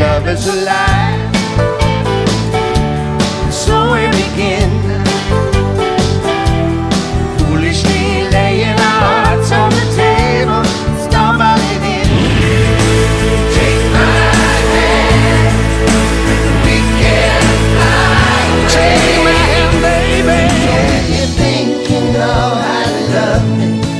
love is a lie. So we begin, foolishly laying our hearts on the table, stumbling in. Take my hand, we can fly away. Take my hand, baby. If You think you know how to love me.